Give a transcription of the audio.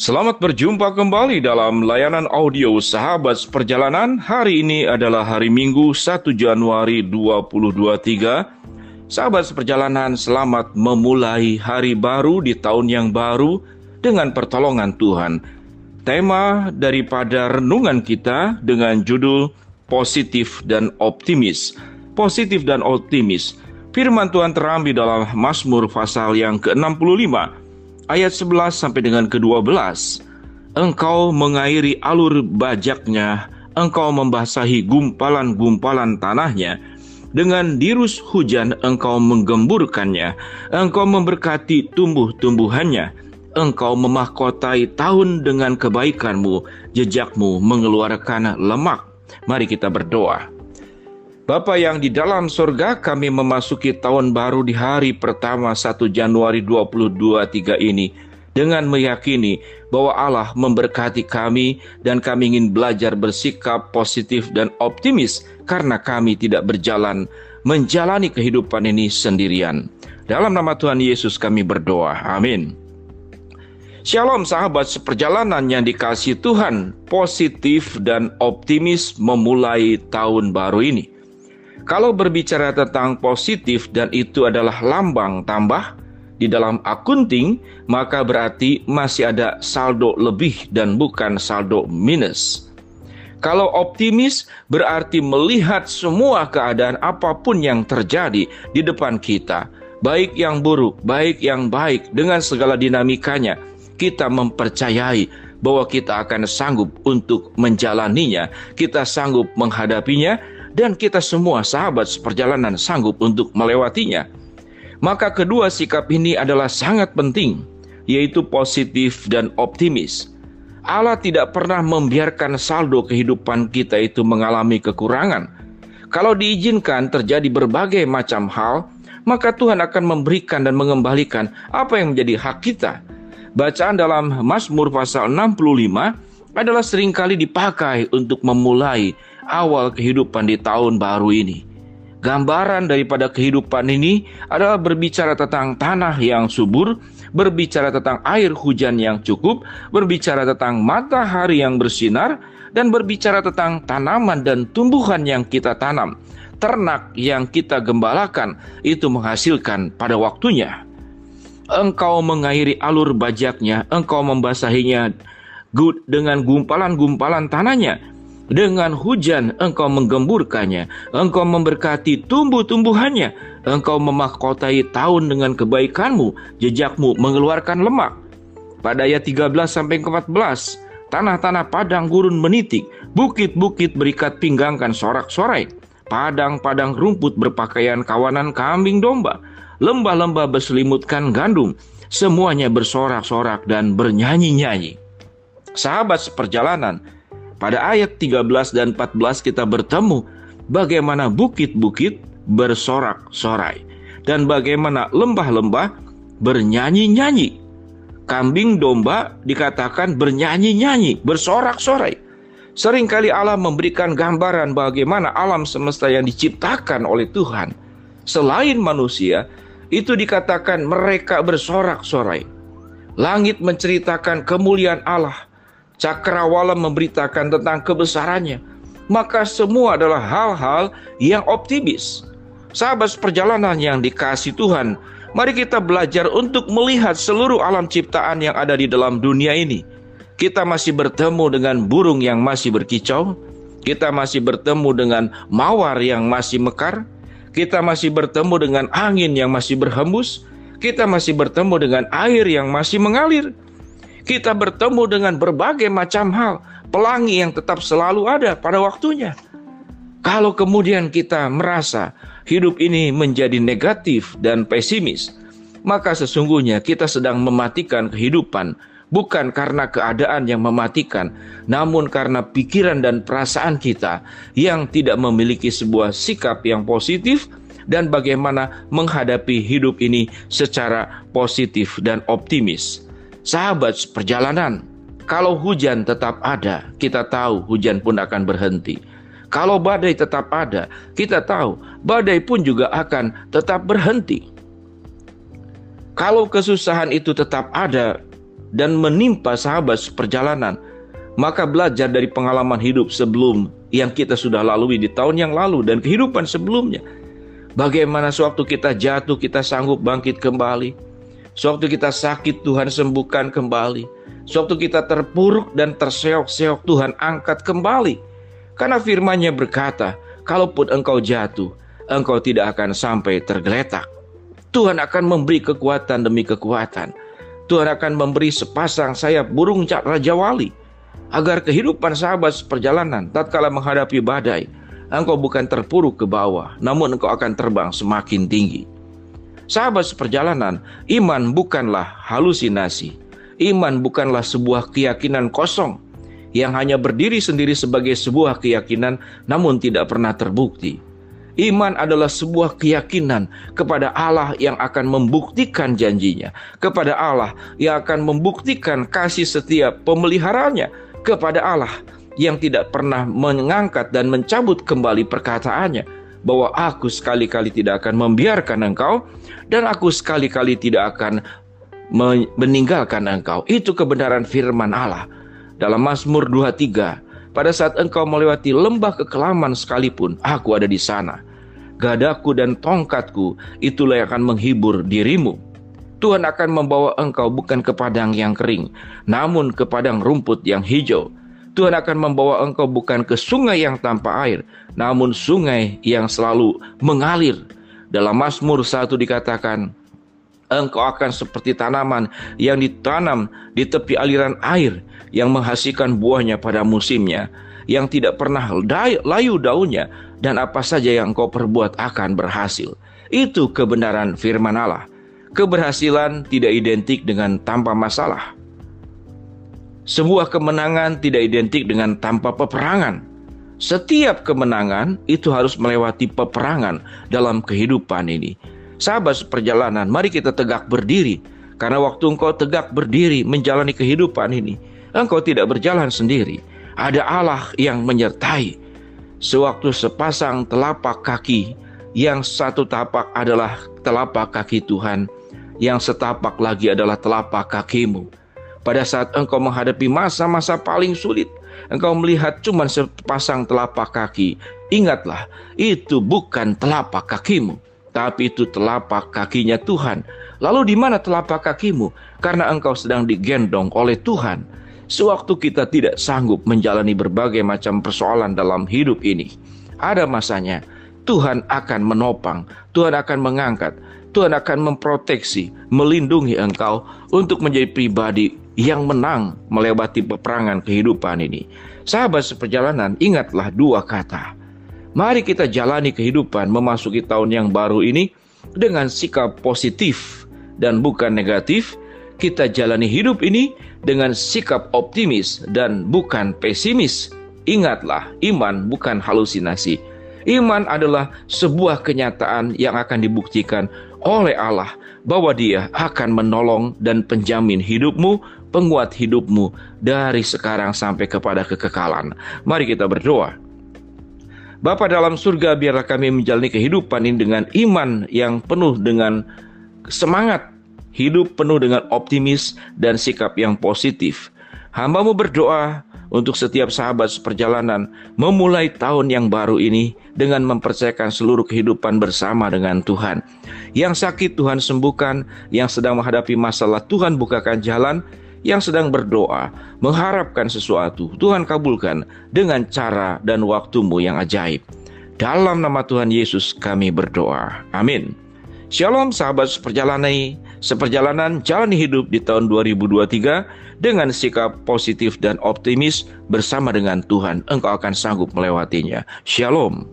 Selamat berjumpa kembali dalam layanan audio Sahabat Perjalanan. Hari ini adalah hari Minggu 1 Januari 2023. Sahabat Perjalanan, selamat memulai hari baru di tahun yang baru dengan pertolongan Tuhan. Tema daripada renungan kita dengan judul Positif dan Optimis. Positif dan Optimis. Firman Tuhan terambil dalam Mazmur pasal yang ke-65 ayat 11 sampai dengan ke-12. Engkau mengairi alur bajaknya, engkau membasahi gumpalan-gumpalan tanahnya, dengan dirus hujan engkau menggemburkannya, engkau memberkati tumbuh-tumbuhannya, engkau memahkotai tahun dengan kebaikanmu, jejakmu mengeluarkan lemak. Mari kita berdoa. Bapa yang di dalam surga kami memasuki tahun baru di hari pertama 1 Januari 2023 ini dengan meyakini bahwa Allah memberkati kami dan kami ingin belajar bersikap positif dan optimis karena kami tidak berjalan menjalani kehidupan ini sendirian. Dalam nama Tuhan Yesus kami berdoa. Amin. Shalom sahabat seperjalanan yang dikasih Tuhan, positif dan optimis memulai tahun baru ini. Kalau berbicara tentang positif dan itu adalah lambang tambah di dalam akunting, maka berarti masih ada saldo lebih dan bukan saldo minus. Kalau optimis berarti melihat semua keadaan apa pun yang terjadi di depan kita, baik yang buruk, baik yang baik dengan segala dinamikanya, kita mempercayai bahwa kita akan sanggup untuk menjalaninya, kita sanggup menghadapinya dan kita semua sahabat seperjalanan sanggup untuk melewatinya. Maka kedua sikap ini adalah sangat penting, yaitu positif dan optimis. Allah tidak pernah membiarkan saldo kehidupan kita itu mengalami kekurangan. Kalau diizinkan terjadi berbagai macam hal, maka Tuhan akan memberikan dan mengembalikan apa yang menjadi hak kita. Bacaan dalam Mazmur pasal 65 adalah sering kali dipakai untuk memulai awal kehidupan di tahun baru ini. Gambaran daripada kehidupan ini adalah berbicara tentang tanah yang subur, berbicara tentang air hujan yang cukup, berbicara tentang matahari yang bersinar, dan berbicara tentang tanaman dan tumbuhan yang kita tanam. Ternak yang kita gembalakan itu menghasilkan pada waktunya. Engkau mengairi alur bajaknya, engkau membasahinya dengan gumpalan-gumpalan tanahnya dengan hujan engkau menggemburkannya, engkau memberkati tumbuh-tumbuhannya, engkau memahkotai tahun dengan kebaikanmu, jejakmu mengeluarkan lemak. Pada ayat 13 sampai 14, tanah-tanah padang gurun menitik, bukit-bukit berikat pinggangkan sorak-sorai, padang-padang rumput berpakaian kawanan kambing domba, lembah-lembah berselimutkan gandum, semuanya bersorak-sorak dan bernyanyi-nyanyi. Sahabat seperjalanan, pada ayat 13 dan 14 kita bertemu bagaimana bukit-bukit bersorak-sorai dan bagaimana lembah-lembah bernyanyi-nyanyi. Kambing domba dikatakan bernyanyi-nyanyi, bersorak-sorai. Seringkali Allah memberikan gambaran bagaimana alam semesta yang diciptakan oleh Tuhan. Selain manusia, itu dikatakan mereka bersorak-sorai. Langit menceritakan kemuliaan Allah cakrawala memberitakan tentang kebesarannya, maka semua adalah hal-hal yang optimis. Sahabat perjalanan yang dikasih Tuhan, mari kita belajar untuk melihat seluruh alam ciptaan yang ada di dalam dunia ini. Kita masih bertemu dengan burung yang masih berkicau, kita masih bertemu dengan mawar yang masih mekar, kita masih bertemu dengan angin yang masih berhembus, kita masih bertemu dengan air yang masih mengalir, kita bertemu dengan berbagai macam hal, pelangi yang tetap selalu ada pada waktunya. Kalau kemudian kita merasa hidup ini menjadi negatif dan pesimis, maka sesungguhnya kita sedang mematikan kehidupan, bukan karena keadaan yang mematikan, namun karena pikiran dan perasaan kita yang tidak memiliki sebuah sikap yang positif dan bagaimana menghadapi hidup ini secara positif dan optimis. Sahabat perjalanan, kalau hujan tetap ada, kita tahu hujan pun akan berhenti. Kalau badai tetap ada, kita tahu badai pun juga akan tetap berhenti. Kalau kesusahan itu tetap ada, dan menimpa sahabat seperjalanan. Maka belajar dari pengalaman hidup sebelum yang kita sudah lalui di tahun yang lalu dan kehidupan sebelumnya. Bagaimana sewaktu kita jatuh kita sanggup bangkit kembali. Sewaktu kita sakit Tuhan sembuhkan kembali. Sewaktu kita terpuruk dan terseok-seok Tuhan angkat kembali. Karena firman-Nya berkata, kalaupun engkau jatuh, engkau tidak akan sampai tergeletak. Tuhan akan memberi kekuatan demi kekuatan. Tuhan akan memberi sepasang sayap burung Raja Wali agar kehidupan sahabat seperjalanan tatkala menghadapi badai, engkau bukan terpuruk ke bawah, namun engkau akan terbang semakin tinggi. Sahabat seperjalanan, iman bukanlah halusinasi. Iman bukanlah sebuah keyakinan kosong yang hanya berdiri sendiri sebagai sebuah keyakinan namun tidak pernah terbukti. Iman adalah sebuah keyakinan kepada Allah yang akan membuktikan janjinya, kepada Allah yang akan membuktikan kasih setiap pemeliharanya, kepada Allah yang tidak pernah mengangkat dan mencabut kembali perkataannya bahwa aku sekali-kali tidak akan membiarkan engkau dan aku sekali-kali tidak akan meninggalkan engkau. Itu kebenaran firman Allah. Dalam Mazmur 23, pada saat engkau melewati lembah kekelaman sekalipun, aku ada di sana. Gadaku dan tongkatku, itulah yang akan menghibur dirimu. Tuhan akan membawa engkau bukan ke padang yang kering, namun ke padang rumput yang hijau. Tuhan akan membawa engkau bukan ke sungai yang tanpa air, namun sungai yang selalu mengalir. Dalam Mazmur 1 dikatakan, engkau akan seperti tanaman yang ditanam di tepi aliran air yang menghasilkan buahnya pada musimnya, yang tidak pernah layu daunnya, dan apa saja yang engkau perbuat akan berhasil. Itu kebenaran firman Allah. Keberhasilan tidak identik dengan tanpa masalah. Sebuah kemenangan tidak identik dengan tanpa peperangan. Setiap kemenangan itu harus melewati peperangan dalam kehidupan ini. Sahabat seperjalanan, mari kita tegak berdiri. Karena waktu engkau tegak berdiri menjalani kehidupan ini, engkau tidak berjalan sendiri. Ada Allah yang menyertai. Sewaktu sepasang telapak kaki, yang satu tapak adalah telapak kaki Tuhan, yang setapak lagi adalah telapak kakimu. Pada saat engkau menghadapi masa-masa paling sulit, engkau melihat cuma sepasang telapak kaki. Ingatlah, itu bukan telapak kakimu tapi itu telapak kakinya Tuhan. Lalu di mana telapak kakimu? Karena engkau sedang digendong oleh Tuhan. Sewaktu kita tidak sanggup menjalani berbagai macam persoalan dalam hidup ini, ada masanya Tuhan akan menopang, Tuhan akan mengangkat, Tuhan akan memproteksi, melindungi engkau untuk menjadi pribadi yang menang melewati peperangan kehidupan ini. Sahabat seperjalanan, ingatlah dua kata Mari kita jalani kehidupan memasuki tahun yang baru ini dengan sikap positif dan bukan negatif. Kita jalani hidup ini dengan sikap optimis dan bukan pesimis. Ingatlah, iman bukan halusinasi. Iman adalah sebuah kenyataan yang akan dibuktikan oleh Allah bahwa Dia akan menolong dan penjamin hidupmu, penguat hidupmu dari sekarang sampai kepada kekekalan. Mari kita berdoa. Bapa dalam surga, biarlah kami menjalani kehidupan ini dengan iman yang penuh dengan semangat, hidup penuh dengan optimis dan sikap yang positif. Hambamu berdoa untuk setiap sahabat seperjalanan memulai tahun yang baru ini dengan mempercayakan seluruh kehidupan bersama dengan Tuhan. Yang sakit Tuhan sembuhkan, yang sedang menghadapi masalah Tuhan bukakan jalan, yang sedang berdoa, mengharapkan sesuatu, Tuhan kabulkan dengan cara dan waktumu yang ajaib. Dalam nama Tuhan Yesus kami berdoa. Amin. Shalom sahabat seperjalanan seperjalanan jalan hidup di tahun 2023 dengan sikap positif dan optimis bersama dengan Tuhan engkau akan sanggup melewatinya. Shalom.